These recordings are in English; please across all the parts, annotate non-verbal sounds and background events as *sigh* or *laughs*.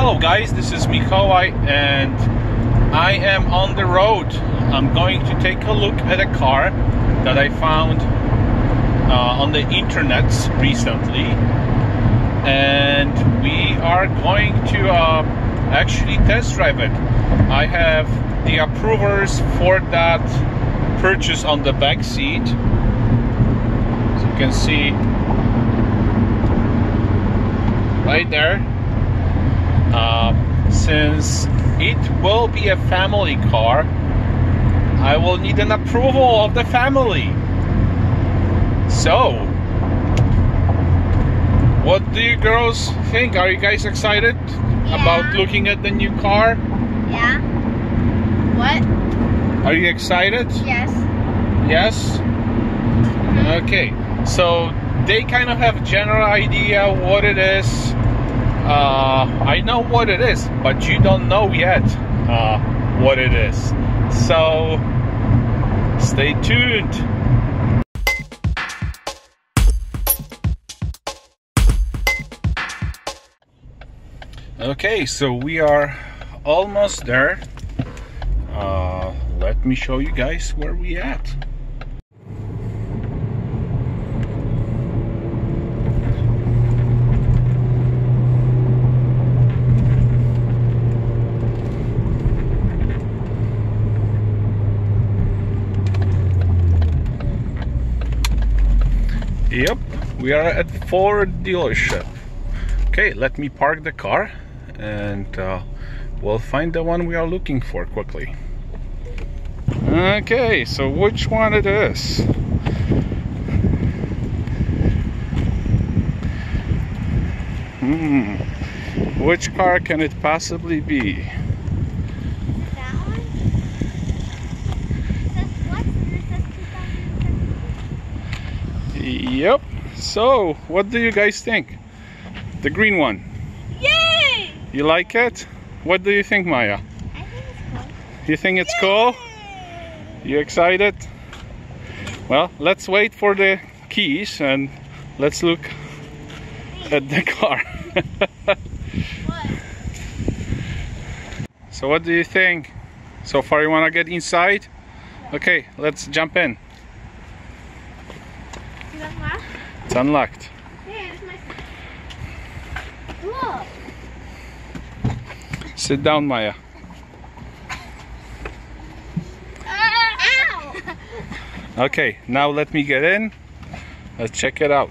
Hello guys, this is Mikołaj and I am on the road. I'm going to take a look at a car that I found uh, on the internet recently and we are going to uh, actually test drive it. I have the approvers for that purchase on the back seat. As you can see right there uh, since it will be a family car I will need an approval of the family so what do you girls think are you guys excited Yeah. about looking at the new car Yeah. What? are you excited Yes. yes okay so they kind of have a general idea what it is uh, I know what it is but you don't know yet uh, what it is. So stay tuned. Okay so we are almost there. Uh, let me show you guys where we at Yep, we are at Ford dealership. Okay, let me park the car and uh, we'll find the one we are looking for quickly. Okay, so which one it is? Hmm, which car can it possibly be? That one? Says what? It says 2015. Yep, so what do you guys think? The green one. Yay! You like it? What do you think, Maya? I think it's cool. You think it's cool? You excited? Well, let's wait for the keys and let's look at the car. *laughs* What? so what do you think? So far you want to get inside? Okay, let's jump in. See that flash? It's unlocked. Hey, my. Sit down, Maya. Okay, now let me get in. Let's check it out.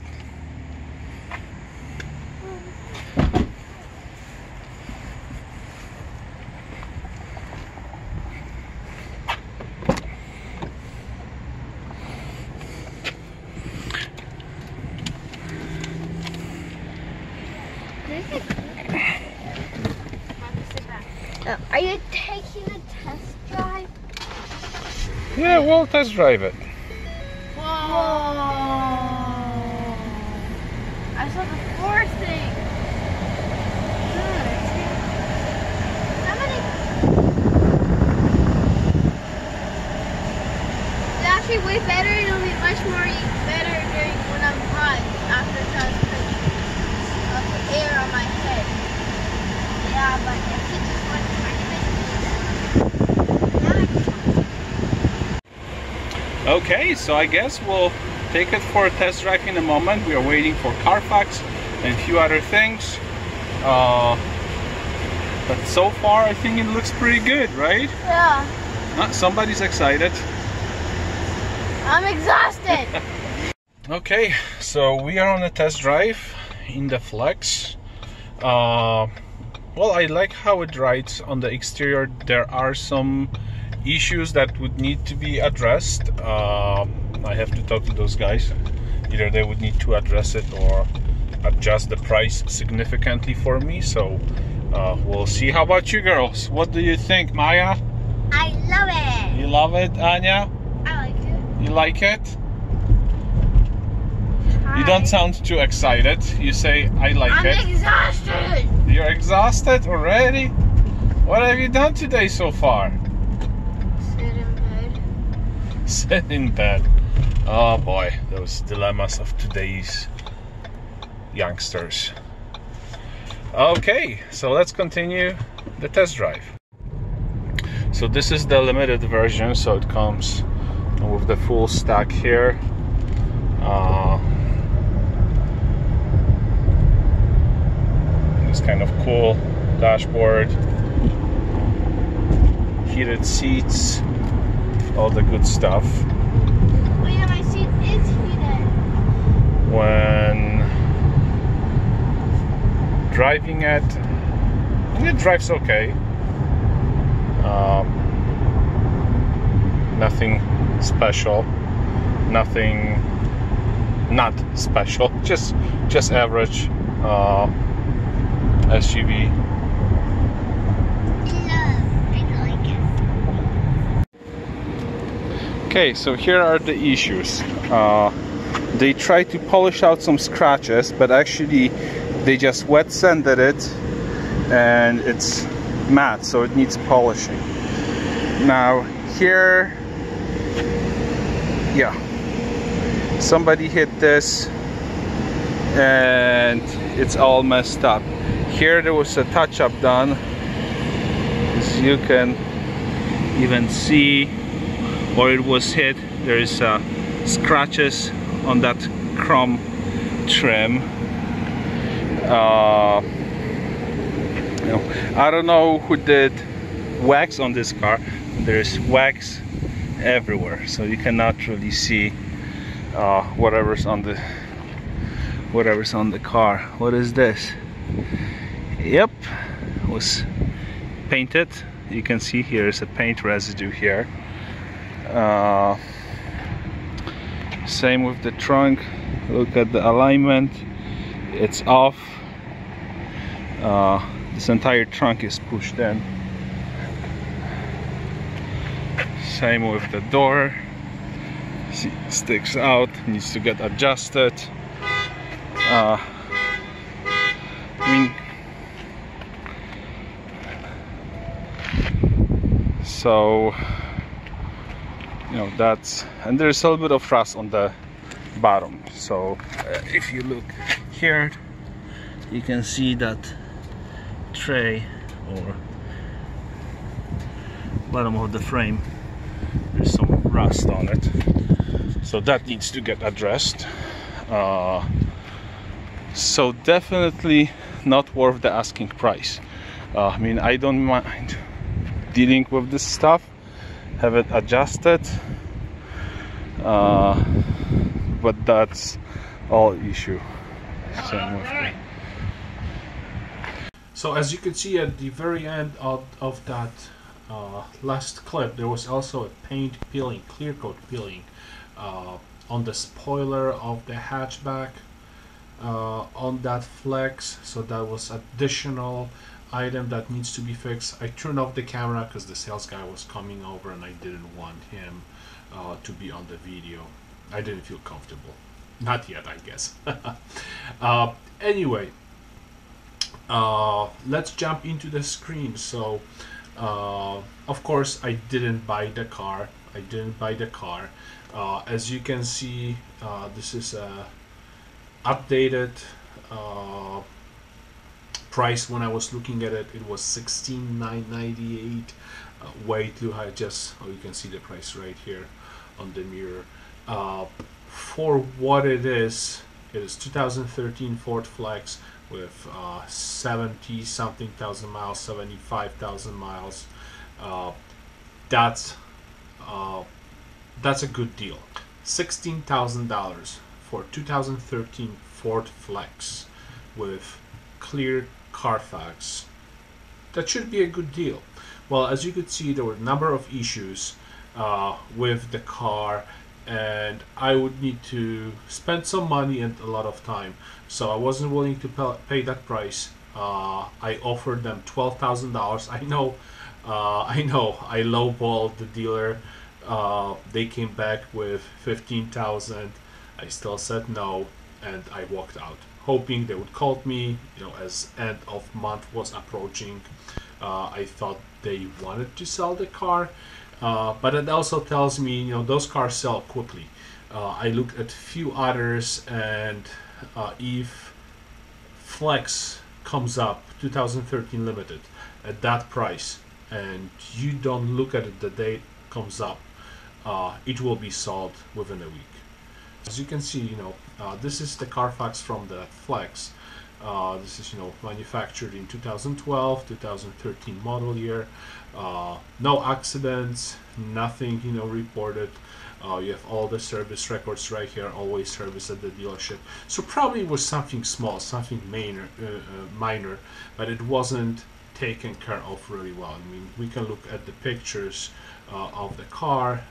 Uh, Are you taking a test drive? Yeah, we'll test drive it. Whoa! I saw the floor thing. It's actually way better. It'll be much more better during when I'm hot after because of the air on my head. Yeah, but if you just want to try to Okay, so I guess we'll take it for a test drive in a moment. We are waiting for Carfax and a few other things. Uh, but so far, I think it looks pretty good, right? Yeah, Uh, somebody's excited. I'm exhausted. *laughs* Okay, so we are on a test drive in the Flex. Uh, well, I like how it rides on the exterior. There are some issues that would need to be addressed. Uh, I have to talk to those guys. Either they would need to address it or adjust the price significantly for me. So uh, we'll see. How about you girls? What do you think, Maya? I love it. You love it, Anya? I like it. You like it? You don't sound too excited. You say, I like it. I'm exhausted. You're exhausted already? What have you done today so far? Sit in bed. Sit in bed. Oh boy, those dilemmas of today's youngsters. Okay, so let's continue the test drive. So this is the limited version, so it comes with the full stack here. Uh, kind of cool dashboard, heated seats, all the good stuff. Oh yeah, my seat is heated. When driving it, and it drives okay. Um, nothing special, nothing not special, *laughs* just just average uh, SUV. Okay, so here are the issues. Uh, they tried to polish out some scratches, but actually they just wet sanded it and it's matte, so it needs polishing. Now here, yeah, somebody hit this and it's all messed up. Here there was a touch-up done, as you can even see where it was hit. There is uh, scratches on that chrome trim. Uh, I don't know who did wax on this car. There's wax everywhere, so you cannot really see uh, whatever's on the whatever's on the car. What is this? Yep, was painted. You can see here is a paint residue here. Uh, same with the trunk. Look at the alignment. It's off. Uh, this entire trunk is pushed in. Same with the door. See, sticks out, needs to get adjusted. Uh, I mean, so you know that's and there's a little bit of rust on the bottom. So uh, if you look here, you can see that tray or bottom of the frame there's some rust on it. So that needs to get addressed. Uh, so definitely not worth the asking price. Uh, I mean I don't mind dealing with this stuff have it adjusted uh, but that's all issue. Same with me so as you can see at the very end of, of that uh, last clip, there was also a paint peeling, clear coat peeling uh, on the spoiler of the hatchback uh, on that flex. So that was additional item that needs to be fixed. I turned off the camera because the sales guy was coming over and I didn't want him uh, to be on the video. I didn't feel comfortable. Not yet, I guess. *laughs* Uh, anyway, uh, let's jump into the screen so uh, of course I didn't buy the car I didn't buy the car uh, as you can see uh, this is a updated price when I was looking at it it was 16,998 uh, way too high. Just oh you can see the price right here on the mirror. For what it is it is 2013 Ford Flex with uh, 70 something thousand miles 75,000 miles. Uh, that's uh, that's a good deal. $16,000 for 2013 Ford Flex with clear Carfax that should be a good deal well as you could see there were a number of issues uh, with the car and I would need to spend some money and a lot of time. So I wasn't willing to pay that price. Uh, I offered them twelve thousand dollars. I know, uh, I know, I lowballed the dealer. Uh, they came back with fifteen thousand. I still said no, and I walked out, hoping they would call me. You know, as end of month was approaching, uh, I thought they wanted to sell the car uh, but it also tells me, you know, those cars sell quickly. Uh, I looked at few others, and uh, if Flex comes up 2013 limited at that price and you don't look at it the day it comes up uh, it will be sold within a week as you can see you know uh, this is the Carfax from the Flex. Uh, this is you know manufactured in 2012 2013 model year. Uh, no accidents nothing you know reported. Uh, you have all the service records right here always service at the dealership. So probably was something small something minor uh, uh, minor but it wasn't taken care of really well. I mean we can look at the pictures of the car.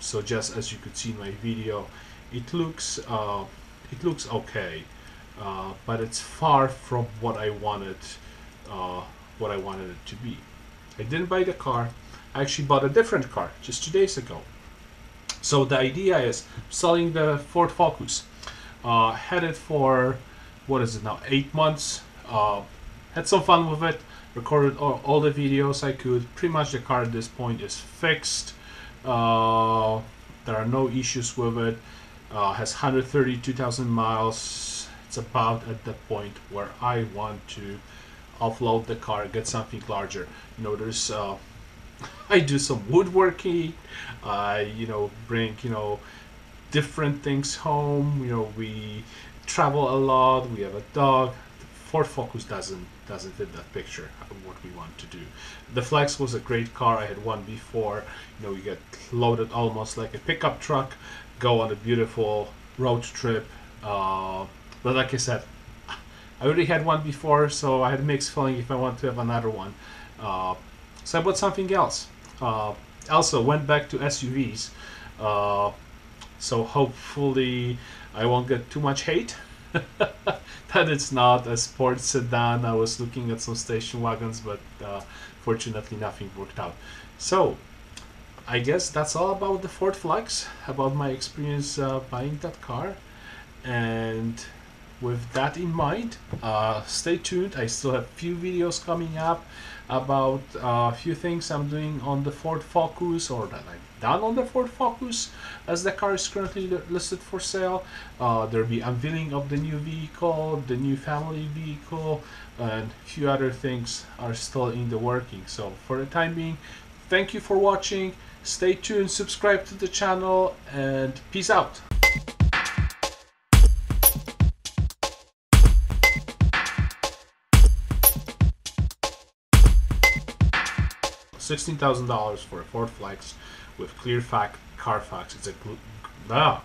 So just as you could see in my video it looks it looks okay uh, but it's far from what I wanted uh, what I wanted it to be. I didn't buy the car. I actually bought a different car just two days ago. So the idea is selling the Ford Focus. Uh, had it for what is it now? Eight months. Uh, had some fun with it. Recorded all, all, the videos I could. Pretty much the car at this point is fixed. Uh, there are no issues with it. Uh, has 132,000 miles it's about at the point where I want to offload the car, get something larger. You know, there's uh, *laughs* I do some woodworking. I you know bring you know different things home. You know, we travel a lot. We have a dog. The Ford Focus doesn't doesn't fit that picture of what we want to do. The Flex was a great car. I had one before. You know, you get loaded almost like a pickup truck, go on a beautiful road trip. Uh, but like I said, I already had one before, so I had a mixed feeling if I want to have another one. Uh, so I bought something else. Uh, also went back to SUVs. Uh, so hopefully I won't get too much hate. *laughs* that it's not a sports sedan. I was looking at some station wagons, but uh, fortunately nothing worked out. So I guess that's all about the Ford Flex, about my experience uh, buying that car. And with that in mind, uh, stay tuned. I still have a few videos coming up about a uh, few things I'm doing on the Ford Focus or that I've done on the Ford Focus as the car is currently listed for sale. Uh, there'll be unveiling of the new vehicle, the new family vehicle, and a few other things are still in the working. So for the time being, thank you for watching. Stay tuned, subscribe to the channel, and peace out. $16,000 for a Ford Flex with Clear Fact Carfax. It's a ah,